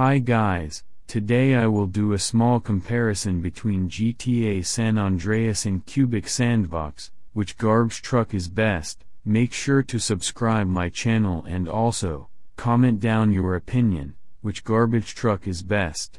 Hi guys, today I will do a small comparison between GTA San Andreas and Cubic Sandbox, which garbage truck is best, make sure to subscribe my channel and also, comment down your opinion, which garbage truck is best.